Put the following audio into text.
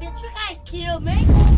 Bitch. You can't kill me.